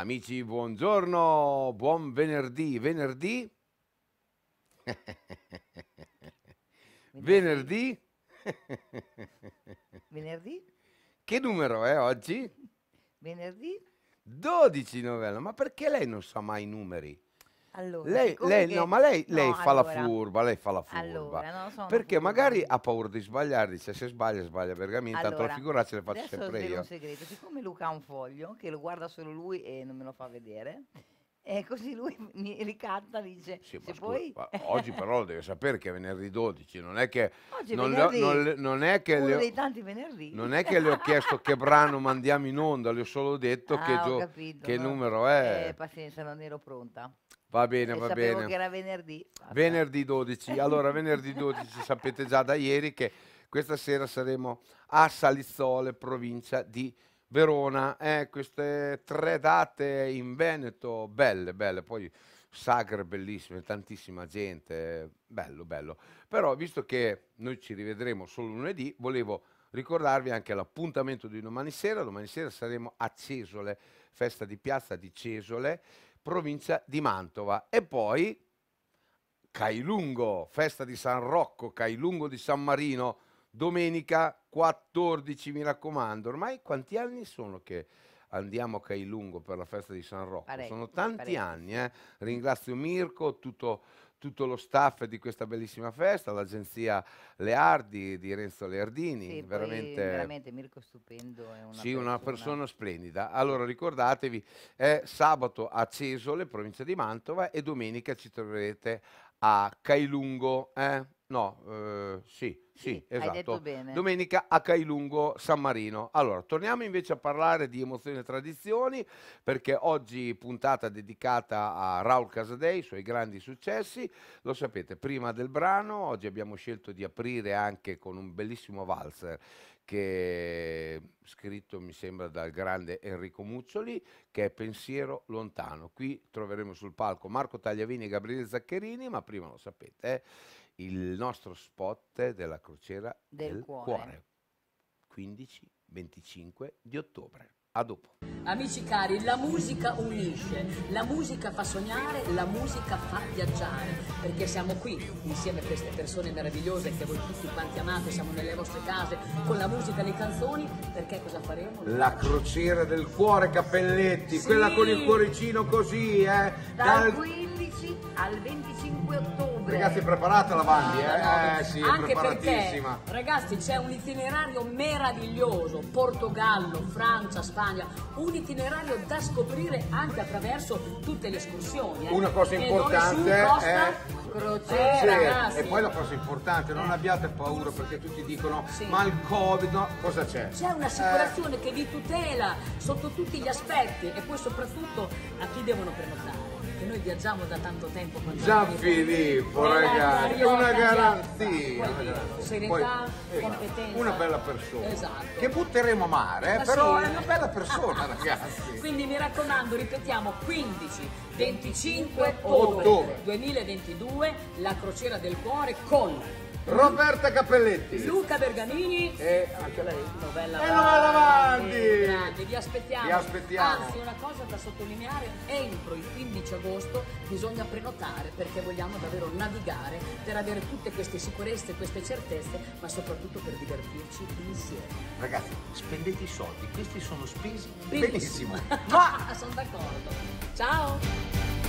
Amici, buongiorno, buon venerdì. Venerdì? Venerdì? Venerdì? Che numero è oggi? Venerdì? 12 novella, ma perché lei non sa mai i numeri? Allora, Lei, lei- che- no, ma lei, no, lei fa la allora, furba, lei fa la furba. Allora, sono perché furba. magari ha paura di sbagliare, dice se sbaglia, sbaglia Bergamini, tanto la Allora, figuraccia le faccio sempre io. un segreto, siccome Luca ha un foglio che lo guarda solo lui e non me lo fa vedere, e così lui mi ricatta, dice, Sì, se poi... oggi però lo deve sapere che è venerdì 12, non è che, Oggi non ho- è che le ho- dei tanti venerdì. non è che le ho chiesto che brano mandiamo in onda, le ho solo detto che, Ah, ho gio- capito, che no. numero è. Eh, pazienza, non ero pronta. Va bene, e va bene. che era venerdì. basta. Venerdì 12. Allora, venerdì 12 sapete già da ieri che questa sera saremo a Salizzole, provincia di Verona. Eh, queste tre date in Veneto, belle, belle. Poi sagre bellissime, tantissima gente, bello, bello. Però, visto che noi ci rivedremo solo lunedì, volevo ricordarvi anche l'appuntamento di domani sera. Domani sera saremo a Cesole, festa di piazza di Cesole, provincia di Mantova. E poi Cailungo, festa di San Rocco, Cailungo di San Marino, domenica 14, mi raccomando. Ormai quanti anni sono che andiamo a Cailungo per la festa di San Rocco? Parecchi, sono tanti parecchi, anni, eh. Ringrazio Mirko, tutto, tutto lo staff di questa bellissima festa, l'agenzia Leardi di Renzo Leardini, Sì, veramente... veramente Mirko stupendo. È una Sì, una persona splendida. Allora ricordatevi, è sabato a Cesole, provincia di Mantova, e domenica ci troverete a Cailungo. eh? No, eh, sì, sì, hai esatto. detto bene. Domenica a Cailungo, San Marino. Allora, torniamo invece a parlare di emozioni e tradizioni, perché oggi puntata dedicata a Raul Casadei, i suoi grandi successi. Lo sapete, prima del brano, oggi abbiamo scelto di aprire anche con un bellissimo valzer che è scritto mi sembra dal grande Enrico Muccioli che è Pensiero lontano. Qui troveremo sul palco Marco Tagliavini e Gabriele Zaccherini, ma prima lo sapete, è il nostro spot della crociera Del del, cuore. cuore. 15-25 di ottobre. A dopo. Amici cari, la musica unisce, la musica fa sognare, la musica fa viaggiare, perché siamo qui insieme a queste persone meravigliose che voi tutti quanti amate, siamo nelle vostre case con la musica e le canzoni, perché cosa faremo? La crociera del cuore, Cappelletti, Sì. quella con il cuoricino così, eh. Dal Dal- 15 al 25 ottobre. Ragazzi, preparata la Bandi, no, eh? Eh sì, anche perché preparatissima. ragazzi c'è un itinerario meraviglioso Portogallo, Francia, Spagna un itinerario da scoprire anche attraverso tutte le escursioni eh. Una cosa importante è- crociera Sì, ragazzi e poi la cosa importante, non abbiate paura perché tutti dicono Sì. ma il Covid, no, cosa c'è? c'è un'assicurazione che vi tutela sotto tutti gli aspetti e poi soprattutto a chi devono prenotare che noi viaggiamo da tanto tempo con Gianfilippo, ragazzi, una garanzia. Serietà, esatto, competenza. Una bella persona. Esatto. Che butteremo a mare, eh, però sì. è una bella persona, ragazzi. Quindi mi raccomando, ripetiamo 15, 25 ottobre, Ottobre. 2022, la crociera del cuore con Roberta Cappelletti. Luca Bergamini E anche lei. Novella E Novella Avanti. Eh, grande, vi aspettiamo. Vi aspettiamo. Anzi, una cosa da sottolineare, entro il 15 agosto bisogna prenotare perché vogliamo davvero navigare per avere tutte queste sicurezze, queste certezze, ma soprattutto per divertirci insieme. Ragazzi, spendete i soldi, questi sono spesi Benissimo. benissimo. Ma Sono d'accordo. Ciao!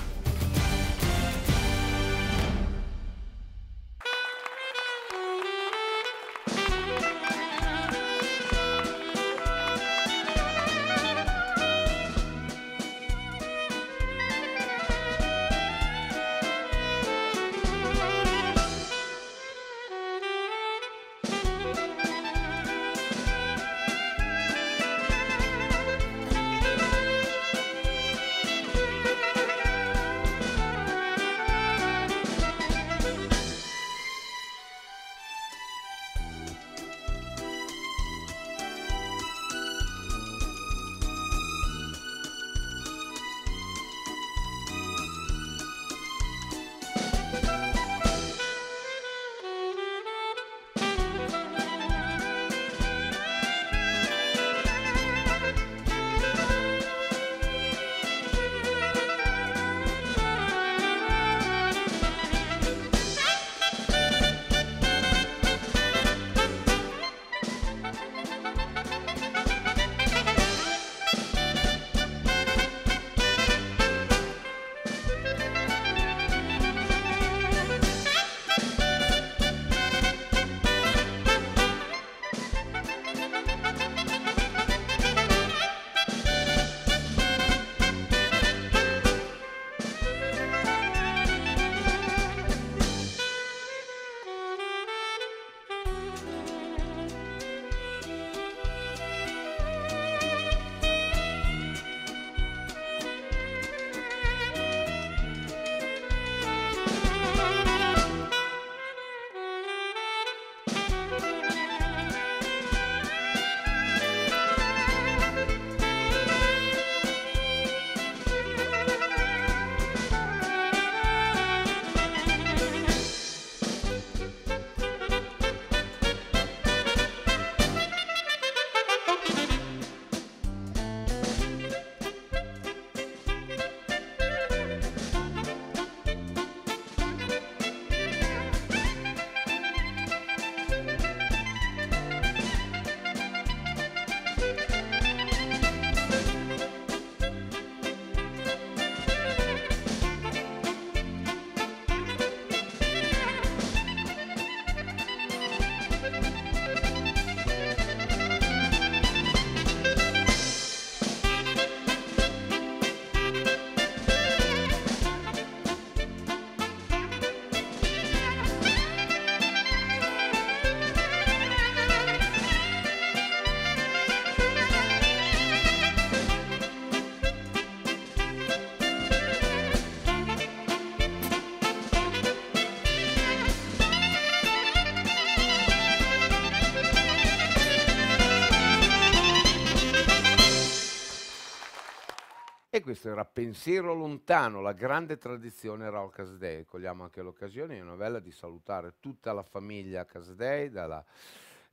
E questo era Pensiero lontano, la grande tradizione Raul Casadei. Cogliamo anche l'occasione, è una novella di salutare tutta la famiglia Casadei, dalla,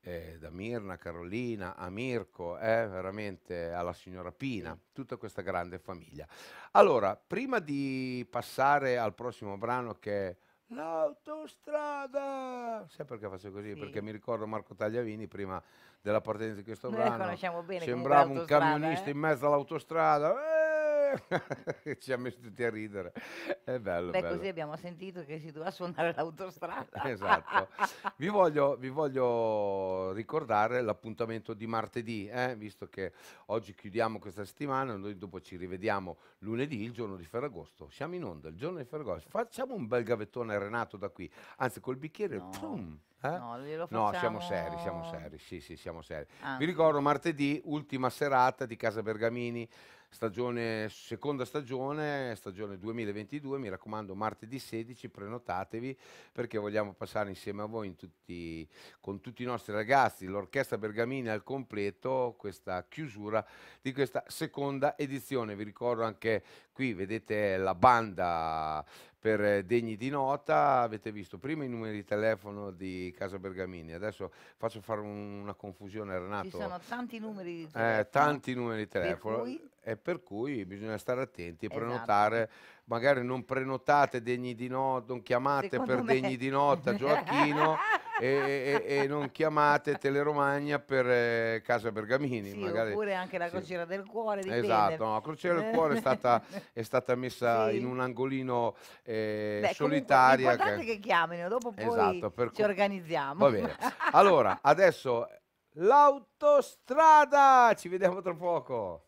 eh, da Mirna, Carolina, a Mirko, eh, veramente alla signora Pina, tutta questa grande famiglia. Allora, prima di passare al prossimo brano che è L'autostrada! Sai perché faccio così? Sì. Perché mi ricordo Marco Tagliavini prima della partenza di questo Noi brano. conosciamo bene Sembrava un camionista eh. in mezzo all'autostrada. eh! Ci ha messo tutti a ridere. È bello, Beh, bello. così abbiamo sentito che si doveva suonare l'autostrada. Esatto. Vi voglio, vi voglio ricordare l'appuntamento di martedì, eh, visto che oggi chiudiamo questa settimana, noi dopo ci rivediamo lunedì, il giorno di Ferragosto. Siamo in onda, il giorno di Ferragosto. Facciamo un bel gavettone a Renato da qui, anzi col bicchiere. No. trum, eh? No, No, siamo seri, siamo seri, sì, sì, siamo seri. Vi Anzi. ricordo martedì, ultima serata di Casa Bergamini, stagione, seconda stagione, stagione 2022, mi raccomando martedì 16 prenotatevi perché vogliamo passare insieme a voi in tutti- con tutti i nostri ragazzi, l'orchestra Bergamini al completo, questa chiusura di questa seconda edizione. Vi ricordo anche qui, vedete la banda per eh, degni di nota, avete visto prima i numeri di telefono di Casa Bergamini, adesso faccio fare un- una confusione Renato. Ci sono tanti numeri di Eh, telefono. tanti numeri di telefono? E per cui bisogna stare attenti e Esatto. prenotare, magari non prenotate degni di nota, non chiamate Secondo per me- degni di nota Gioacchino e, e- e non chiamate Teleromagna per eh, Casa Bergamini. Sì, magari. oppure anche la sì. crociera del cuore, dipende. Esatto, no, la crociera del cuore è stata, è stata messa Sì. in un angolino eh, Beh, comunque, solitaria. L'importante è che chiamino, dopo poi Esatto, per ci organizziamo. Va bene. Allora, adesso l'autostrada, ci vediamo tra poco.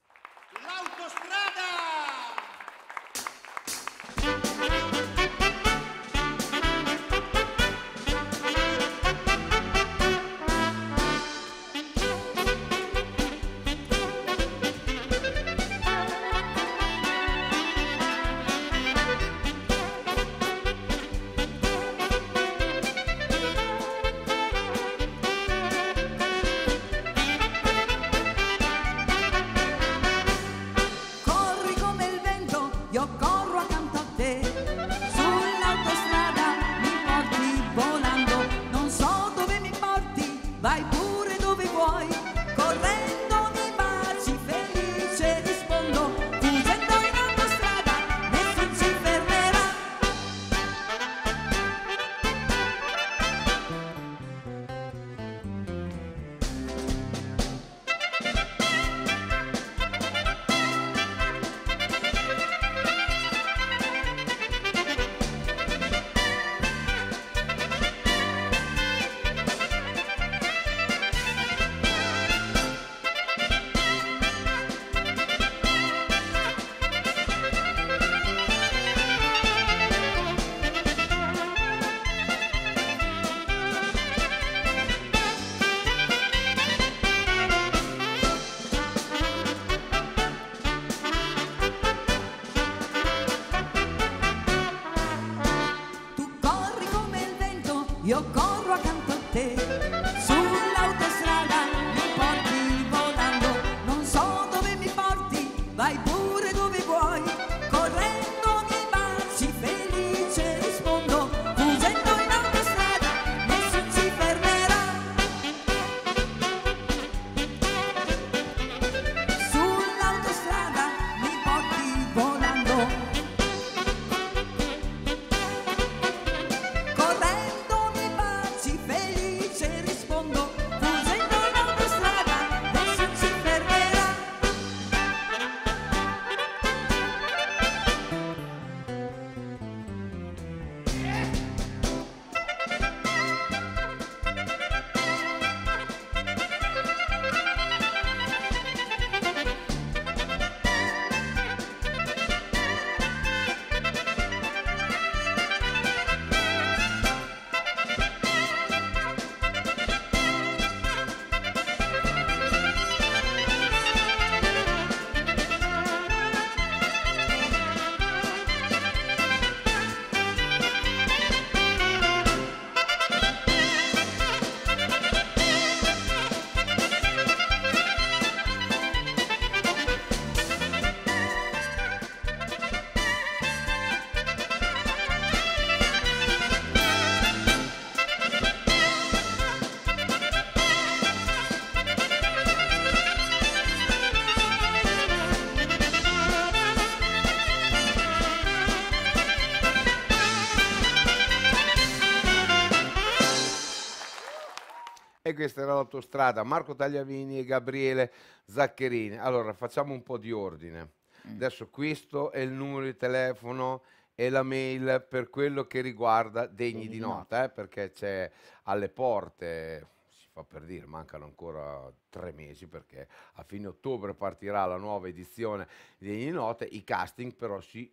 E questa era l'autostrada. Marco Tagliavini e Gabriele Zaccherini. Allora, facciamo un po' di ordine. Adesso questo è il numero di telefono e la mail per quello che riguarda Degni di Nota, eh, perché c'è alle porte, si fa per dire, mancano ancora tre mesi perché a fine ottobre partirà la nuova edizione di Degni di Note, i casting però si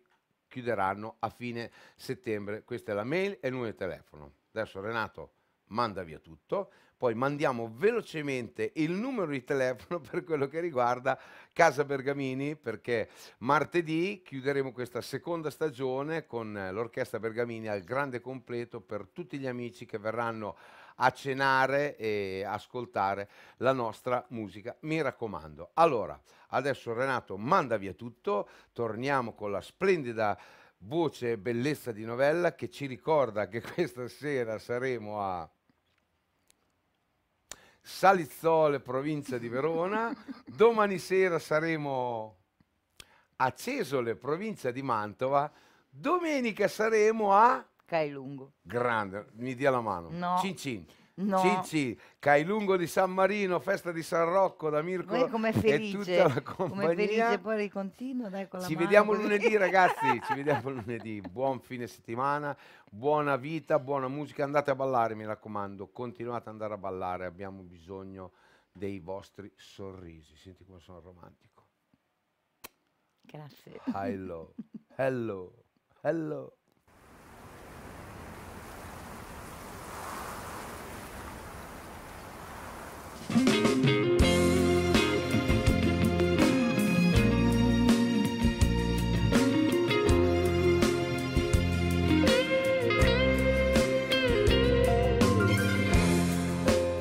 chiuderanno a fine settembre. Questa è la mail e il numero di telefono. Adesso Renato manda via tutto, poi mandiamo velocemente il numero di telefono per quello che riguarda Casa Bergamini, perché martedì chiuderemo questa seconda stagione con l'orchestra Bergamini al grande completo per tutti gli amici che verranno a cenare e ascoltare la nostra musica. Mi raccomando. Allora, adesso Renato manda via tutto, torniamo con la splendida voce e bellezza di novella che ci ricorda che questa sera saremo a Salizzole, provincia di Verona, domani sera saremo a Cesole, provincia di Mantova, domenica saremo a Cailungo. Grande, mi dia la mano. No. Cin cin. No. Cin. Cailungo di San Marino, festa di San Rocco da Mirko Guarda com'è e felice, tutta la come felice poi ricontinua, dai con la Ci mano vediamo così. lunedì ragazzi, ci vediamo lunedì. Buon fine settimana, buona vita, buona musica. Andate a ballare, mi raccomando. Continuate ad andare a ballare, abbiamo bisogno dei vostri sorrisi. Senti come sono romantico. Grazie. Hello, hello, hello.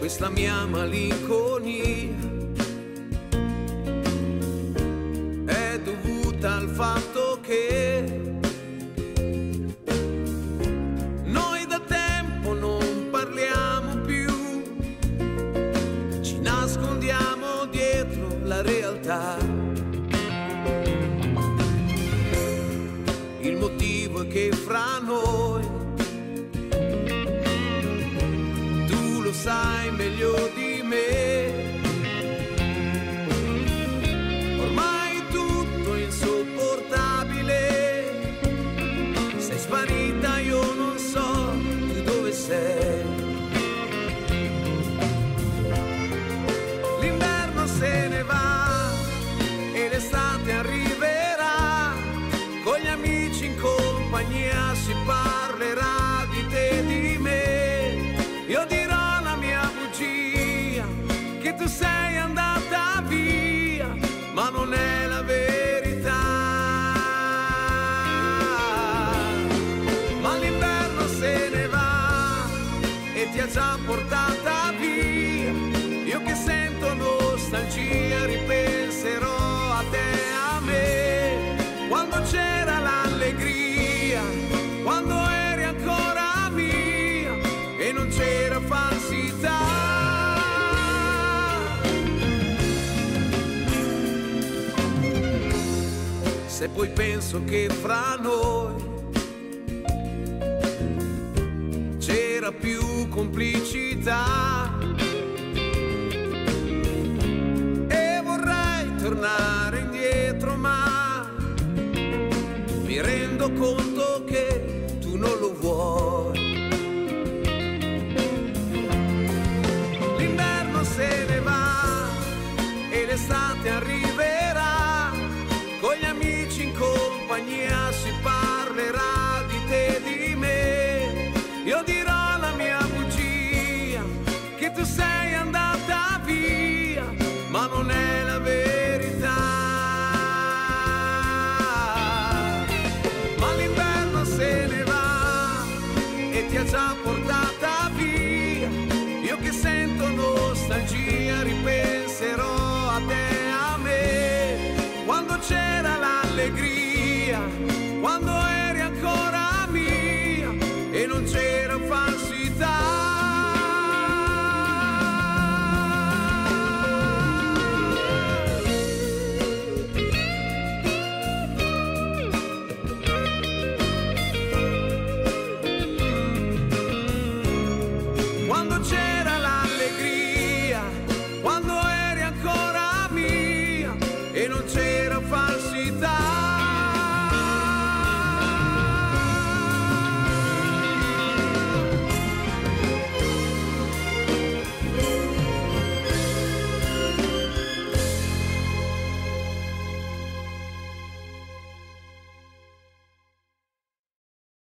Questa mia malinconia già portata via. Io che sento nostalgia ripenserò a te a me. Quando c'era l'allegria, quando eri ancora mia e non c'era falsità. Se poi penso che fra noi c'era più complicità via, ma non